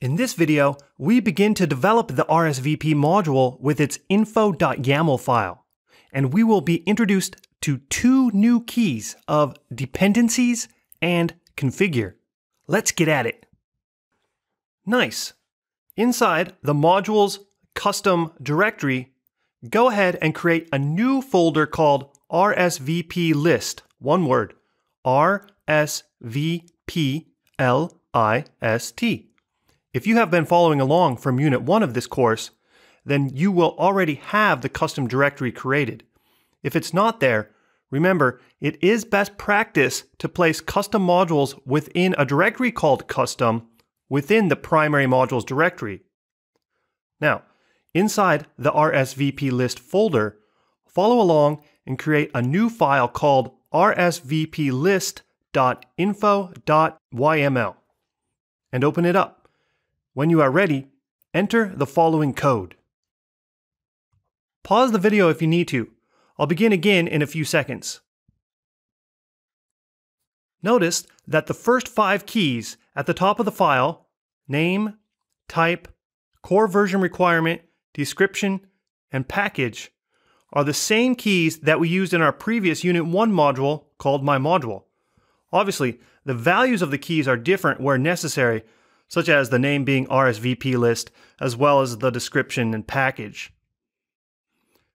In this video, we begin to develop the RSVP module with its info.yaml file, and we will be introduced to two new keys of dependencies and configure. Let's get at it. Nice. Inside the module's custom directory, go ahead and create a new folder called RSVP list. One word. RSVP L I S T. If you have been following along from Unit 1 of this course, then you will already have the custom directory created. If it's not there, remember, it is best practice to place custom modules within a directory called custom within the primary modules directory. Now, inside the RSVP list folder, follow along and create a new file called rsvplist.info.yml and open it up. When you are ready, enter the following code. Pause the video if you need to. I'll begin again in a few seconds. Notice that the first five keys at the top of the file, name, type, core version requirement, description, and package, are the same keys that we used in our previous Unit 1 module called My Module. Obviously, the values of the keys are different where necessary, such as the name being RSVP list, as well as the description and package.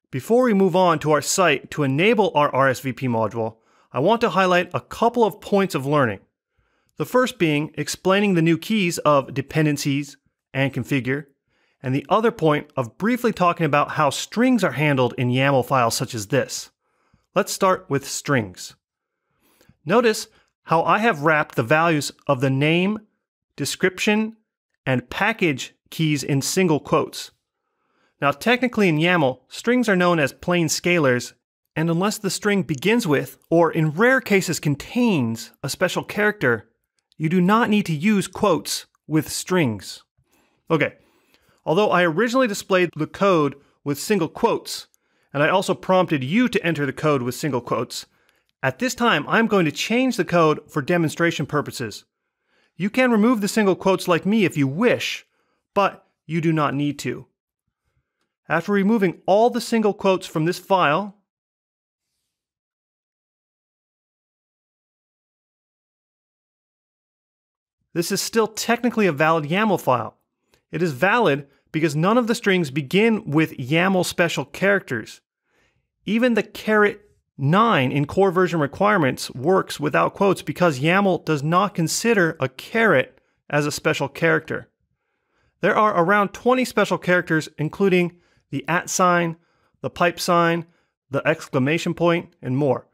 Before we move on to our site to enable our RSVP module, I want to highlight a couple of points of learning. The first being explaining the new keys of dependencies and configure, and the other point of briefly talking about how strings are handled in YAML files such as this. Let's start with strings. Notice how I have wrapped the values of the name, description, and package keys in single quotes. Now, technically in YAML, strings are known as plain scalars, and unless the string begins with, or in rare cases contains, a special character, you do not need to use quotes with strings. Okay, although I originally displayed the code with single quotes, and I also prompted you to enter the code with single quotes, at this time I'm going to change the code for demonstration purposes. You can remove the single quotes like me if you wish, but you do not need to. After removing all the single quotes from this file, this is still technically a valid YAML file. It is valid because none of the strings begin with YAML special characters. Even the caret 9 in core version requirements works without quotes because YAML does not consider a caret as a special character. There are around 20 special characters, including the at sign, the pipe sign, the exclamation point, and more.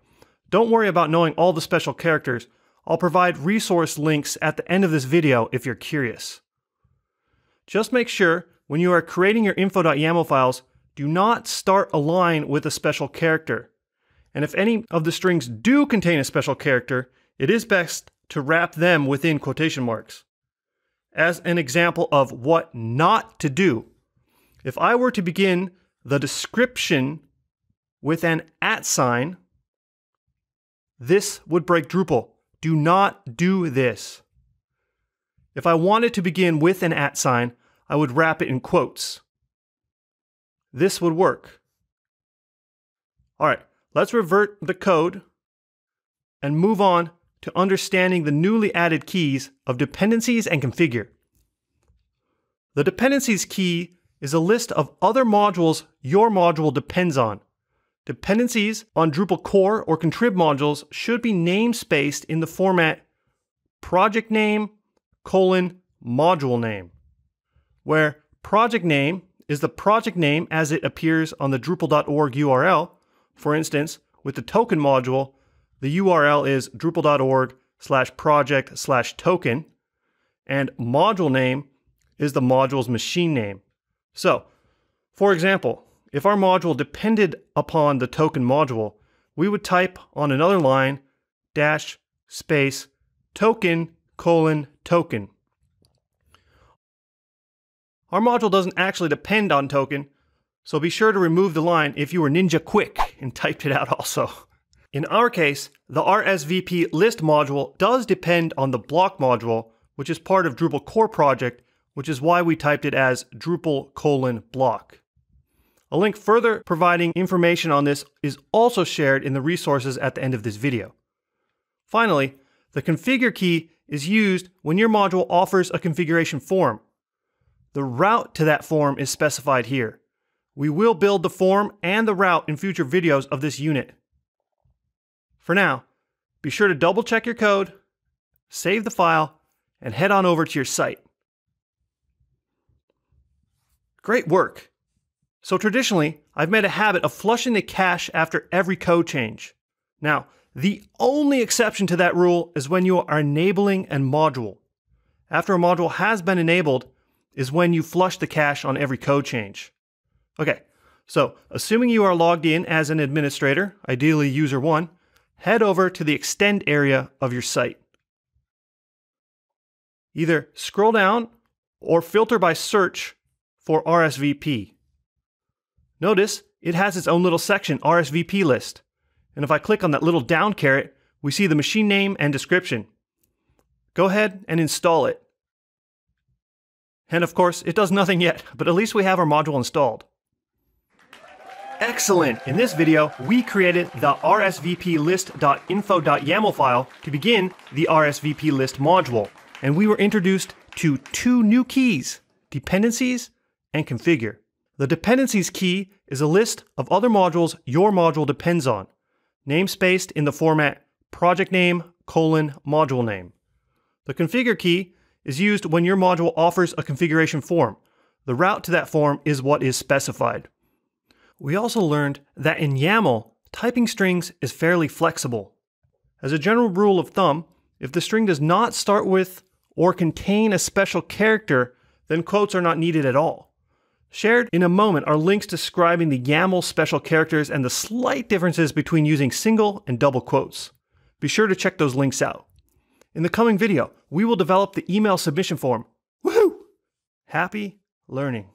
Don't worry about knowing all the special characters. I'll provide resource links at the end of this video if you're curious. Just make sure when you are creating your info.yaml files, do not start a line with a special character. And if any of the strings do contain a special character, it is best to wrap them within quotation marks. As an example of what not to do, if I were to begin the description with an at sign, this would break Drupal. Do not do this. If I wanted to begin with an at sign, I would wrap it in quotes. This would work. All right, Let's revert the code and move on to understanding the newly added keys of dependencies and configure. The dependencies key is a list of other modules your module depends on. Dependencies on Drupal core or contrib modules should be namespaced in the format project name colon module name, where project name is the project name as it appears on the drupal.org URL for instance, with the token module, the URL is drupal.org slash project slash token, and module name is the module's machine name. So, for example, if our module depended upon the token module, we would type on another line dash space token colon token. Our module doesn't actually depend on token, so be sure to remove the line if you were ninja quick and typed it out also. In our case, the RSVP list module does depend on the block module, which is part of Drupal core project, which is why we typed it as Drupal colon block. A link further providing information on this is also shared in the resources at the end of this video. Finally, the configure key is used when your module offers a configuration form. The route to that form is specified here. We will build the form and the route in future videos of this unit. For now, be sure to double check your code, save the file, and head on over to your site. Great work! So traditionally, I've made a habit of flushing the cache after every code change. Now, the only exception to that rule is when you are enabling a module. After a module has been enabled is when you flush the cache on every code change. Okay, so assuming you are logged in as an administrator, ideally user one, head over to the extend area of your site. Either scroll down or filter by search for RSVP. Notice it has its own little section, RSVP list. And if I click on that little down caret, we see the machine name and description. Go ahead and install it. And of course, it does nothing yet, but at least we have our module installed. Excellent! In this video, we created the rsvplist.info.yaml file to begin the RSVP list module, and we were introduced to two new keys, dependencies and configure. The dependencies key is a list of other modules your module depends on, namespaced in the format project name colon module name. The configure key is used when your module offers a configuration form. The route to that form is what is specified. We also learned that in YAML, typing strings is fairly flexible. As a general rule of thumb, if the string does not start with or contain a special character, then quotes are not needed at all. Shared in a moment are links describing the YAML special characters and the slight differences between using single and double quotes. Be sure to check those links out. In the coming video, we will develop the email submission form. Woohoo! Happy learning.